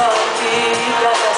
salty that